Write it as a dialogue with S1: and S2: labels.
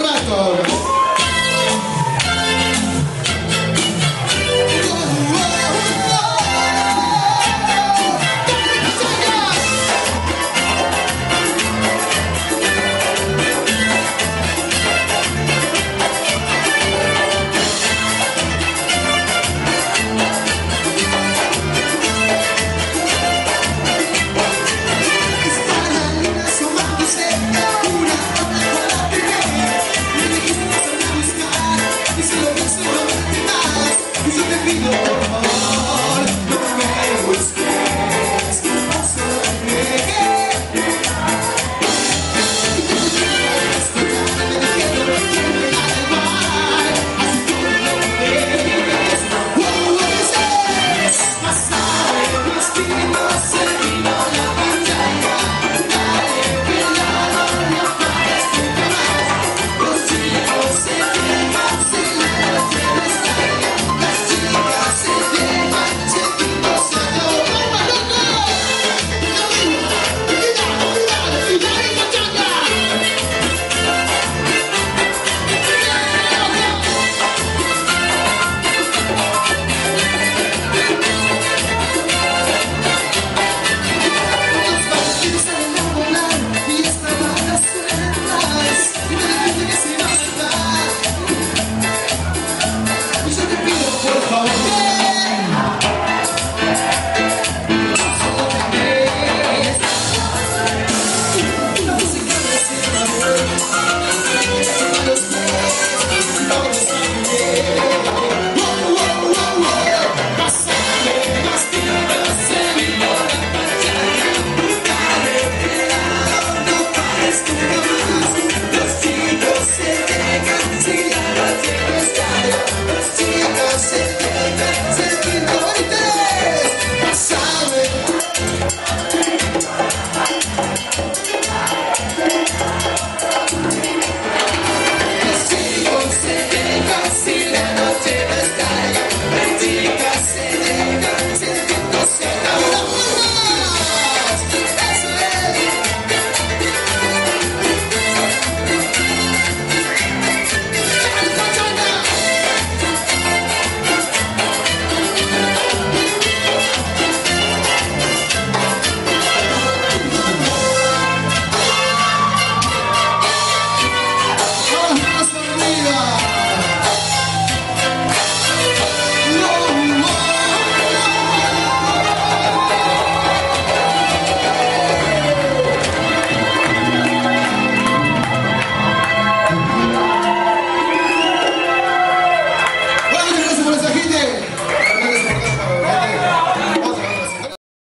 S1: rato.